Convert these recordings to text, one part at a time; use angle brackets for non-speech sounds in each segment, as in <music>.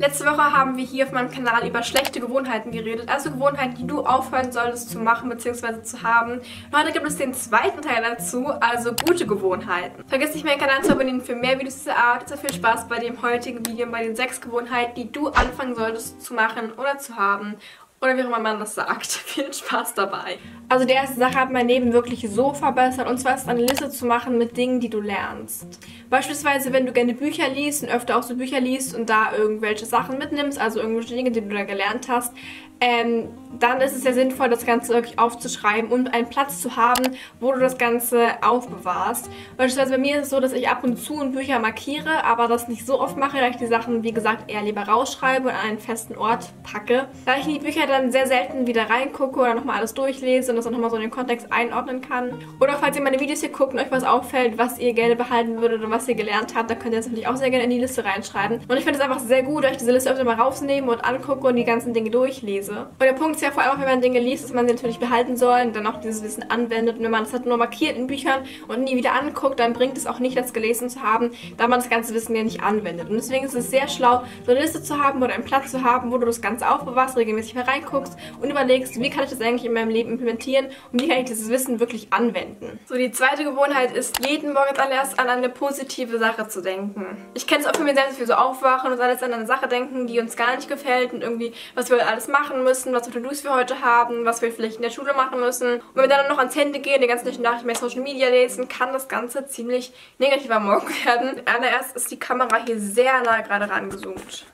Letzte Woche haben wir hier auf meinem Kanal über schlechte Gewohnheiten geredet, also Gewohnheiten, die du aufhören solltest zu machen bzw. zu haben. Und heute gibt es den zweiten Teil dazu, also gute Gewohnheiten. Vergiss nicht, meinen Kanal zu abonnieren für mehr Videos dieser Art. Jetzt viel Spaß bei dem heutigen Video bei den sechs Gewohnheiten, die du anfangen solltest zu machen oder zu haben. Oder wie auch immer man das sagt. <laughs> Viel Spaß dabei. Also die erste Sache hat mein Leben wirklich so verbessert. Und zwar ist eine Liste zu machen mit Dingen, die du lernst. Beispielsweise, wenn du gerne Bücher liest und öfter auch so Bücher liest und da irgendwelche Sachen mitnimmst, also irgendwelche Dinge, die du da gelernt hast, ähm, dann ist es ja sinnvoll, das Ganze wirklich aufzuschreiben und einen Platz zu haben, wo du das Ganze aufbewahrst. Beispielsweise bei mir ist es so, dass ich ab und zu in Bücher markiere, aber das nicht so oft mache, da ich die Sachen, wie gesagt, eher lieber rausschreibe und an einen festen Ort packe. Da ich die Bücher dann sehr selten wieder reingucke oder nochmal alles durchlese und das auch nochmal so in den Kontext einordnen kann. Oder falls ihr meine Videos hier guckt und euch was auffällt, was ihr gerne behalten würdet und was ihr gelernt habt, dann könnt ihr das natürlich auch sehr gerne in die Liste reinschreiben. Und ich finde es einfach sehr gut, euch diese Liste öfter mal rausnehme und angucke und die ganzen Dinge durchlese. Und der Punkt ist ja vor allem wenn man Dinge liest, dass man sie natürlich behalten soll und dann auch dieses Wissen anwendet. Und wenn man es halt nur markiert in Büchern und nie wieder anguckt, dann bringt es auch nicht, das gelesen zu haben, da man das ganze Wissen ja nicht anwendet. Und deswegen ist es sehr schlau, so eine Liste zu haben oder einen Platz zu haben, wo du das Ganze aufbewahrst, regelmäßig mal reinguckst und überlegst, wie kann ich das eigentlich in meinem Leben implementieren und wie kann ich dieses Wissen wirklich anwenden. So, die zweite Gewohnheit ist, jeden Morgen allererst an eine positive Sache zu denken. Ich kenne es auch von mir selbst, dass wir so aufwachen und alles an eine Sache denken, die uns gar nicht gefällt und irgendwie, was wir alles machen müssen, was für To-Dos wir heute haben, was wir vielleicht in der Schule machen müssen. Und wenn wir dann noch ans Handy gehen, die ganzen Nachrichten bei Social Media lesen, kann das Ganze ziemlich negativ am Morgen <laughs> werden. Allererst ist die Kamera hier sehr nah gerade rangezoomt.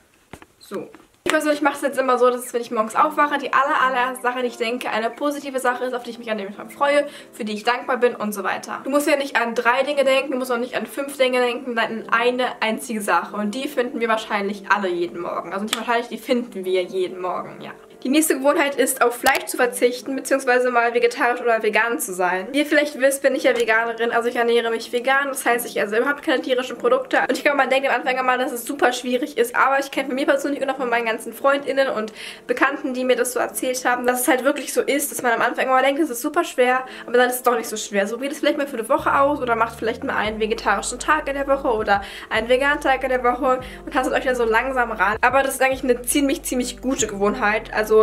So. Ich persönlich mache es jetzt immer so, dass wenn ich morgens aufwache, die aller, allererste Sache, die ich denke, eine positive Sache ist, auf die ich mich an dem Tag freue, für die ich dankbar bin und so weiter. Du musst ja nicht an drei Dinge denken, du musst auch nicht an fünf Dinge denken, sondern an eine einzige Sache. Und die finden wir wahrscheinlich alle jeden Morgen. Also nicht wahrscheinlich, die finden wir jeden Morgen, ja. Die nächste Gewohnheit ist, auf Fleisch zu verzichten, beziehungsweise mal vegetarisch oder vegan zu sein. Wie ihr vielleicht wisst, bin ich ja Veganerin, also ich ernähre mich vegan. Das heißt, ich esse überhaupt keine tierischen Produkte. Und ich glaube, man denkt am Anfang immer, dass es super schwierig ist. Aber ich kenne von mir persönlich und auch von meinen ganzen FreundInnen und Bekannten, die mir das so erzählt haben, dass es halt wirklich so ist, dass man am Anfang immer denkt, es ist super schwer, aber dann ist es doch nicht so schwer. So geht es vielleicht mal für eine Woche aus oder macht vielleicht mal einen vegetarischen Tag in der Woche oder einen veganen Tag in der Woche und tastet euch dann so langsam ran. Aber das ist eigentlich eine ziemlich, ziemlich gute Gewohnheit. Also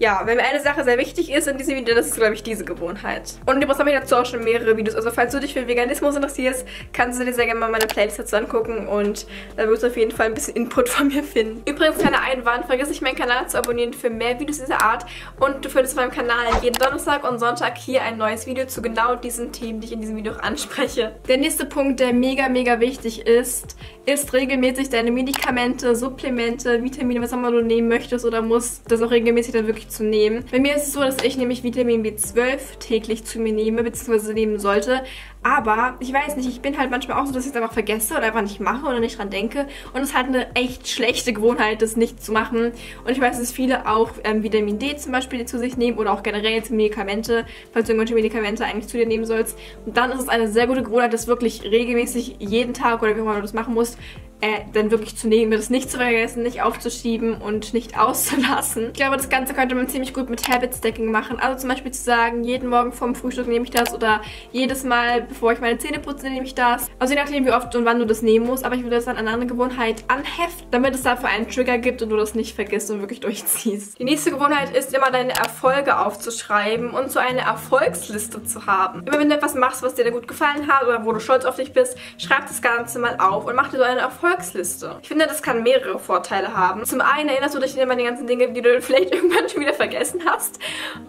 ja, wenn mir eine Sache sehr wichtig ist in diesem Video, das ist, glaube ich, diese Gewohnheit. Und übrigens habe ich dazu auch schon mehrere Videos. Also falls du dich für Veganismus interessierst, kannst du dir sehr gerne mal meine Playlist dazu angucken und da wirst du auf jeden Fall ein bisschen Input von mir finden. Übrigens, kleiner Einwand, vergiss nicht, meinen Kanal zu abonnieren für mehr Videos dieser Art und du findest auf meinem Kanal jeden Donnerstag und Sonntag hier ein neues Video zu genau diesen Themen, die ich in diesem Video auch anspreche. Der nächste Punkt, der mega, mega wichtig ist, ist regelmäßig deine Medikamente, Supplemente, Vitamine, was auch immer du nehmen möchtest oder musst, das auch regelmäßig dann wirklich zu nehmen. Bei mir ist es so, dass ich nämlich Vitamin B12 täglich zu mir nehme, beziehungsweise nehmen sollte. Aber ich weiß nicht, ich bin halt manchmal auch so, dass ich es einfach vergesse oder einfach nicht mache oder nicht dran denke. Und es ist halt eine echt schlechte Gewohnheit, das nicht zu machen. Und ich weiß, dass viele auch ähm, Vitamin D zum Beispiel zu sich nehmen oder auch generell jetzt Medikamente, falls du irgendwelche Medikamente eigentlich zu dir nehmen sollst. Und dann ist es eine sehr gute Gewohnheit, das wirklich regelmäßig jeden Tag oder wie auch immer du das machen musst, äh, dann wirklich zu nehmen, das nicht zu vergessen, nicht aufzuschieben und nicht <laughs> auszulassen. Ich glaube, das Ganze könnte man ziemlich gut mit Habit Stacking machen. Also zum Beispiel zu sagen, jeden Morgen vorm Frühstück nehme ich das oder jedes Mal, bevor ich meine Zähne putze, nehme ich das. Also je nachdem, wie oft und wann du das nehmen musst. Aber ich würde das an eine Gewohnheit anheften, damit es dafür einen Trigger gibt und du das nicht vergisst und wirklich durchziehst. Die nächste Gewohnheit ist immer deine Erfolge aufzuschreiben und so eine Erfolgsliste zu haben. Immer wenn du etwas machst, was dir da gut gefallen hat oder wo du stolz auf dich bist, schreib das Ganze mal auf und mach dir so eine Erfolgsliste Erfolgsliste. Ich finde, das kann mehrere Vorteile haben. Zum einen erinnerst du dich immer an die ganzen Dinge, die du <laughs> vielleicht irgendwann schon wieder vergessen hast.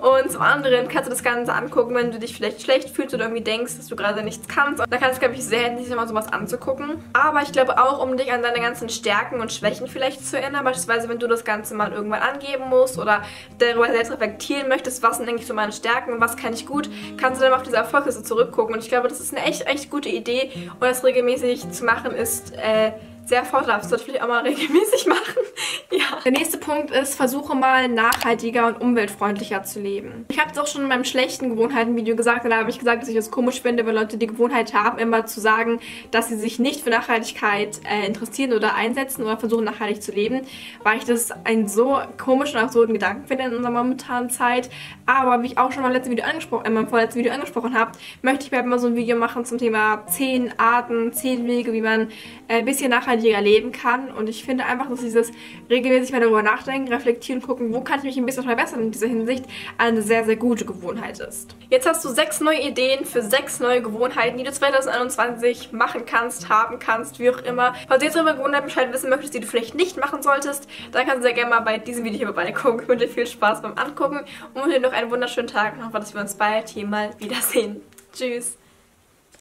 Und zum anderen kannst du das Ganze angucken, wenn du dich vielleicht schlecht fühlst oder irgendwie denkst, dass du gerade nichts kannst. Da kann es, glaube ich, sehr helfen, sich mal sowas anzugucken. Aber ich glaube auch, um dich an deine ganzen Stärken und Schwächen vielleicht zu erinnern. Beispielsweise, wenn du das Ganze mal irgendwann angeben musst oder darüber selbst reflektieren möchtest, was sind eigentlich so meine Stärken und was kann ich gut, kannst du dann auf diese Erfolgsliste zurückgucken. Und ich glaube, das ist eine echt, echt gute Idee. Und das regelmäßig zu machen ist, äh, sehr vorteilhaft. Das sollte ich auch mal regelmäßig <laughs> machen. ja. Der nächste Punkt ist, versuche mal nachhaltiger und umweltfreundlicher zu leben. Ich habe es auch schon in meinem schlechten Gewohnheiten-Video gesagt, da habe ich gesagt, dass ich es komisch finde, wenn Leute die Gewohnheit haben, immer zu sagen, dass sie sich nicht für Nachhaltigkeit äh, interessieren oder einsetzen oder versuchen nachhaltig zu leben, weil ich das einen so komischen und absurden Gedanken finde in unserer momentanen Zeit. Aber wie ich auch schon mal letzten Video angesprochen, in meinem vorletzten Video angesprochen habe, möchte ich bald mal so ein Video machen zum Thema 10 Arten, 10 Wege, wie man äh, ein bisschen nachhaltiger leben kann. Und ich finde einfach, dass dieses regelmäßig mal darüber nachdenken, reflektieren, gucken, wo kann ich mich ein bisschen verbessern in dieser Hinsicht, eine sehr, sehr gute Gewohnheit ist. Jetzt hast du sechs neue Ideen für sechs neue Gewohnheiten, die du 2021 machen kannst, haben kannst, wie auch immer. Falls du jetzt über Gewohnheiten Bescheid wissen möchtest, die du vielleicht nicht machen solltest, dann kannst du sehr gerne mal bei diesem Video hier vorbeigucken. Ich wünsche dir viel Spaß beim Angucken und dir noch einen wunderschönen Tag und hoffe, dass wir uns bald hier mal wiedersehen. Tschüss!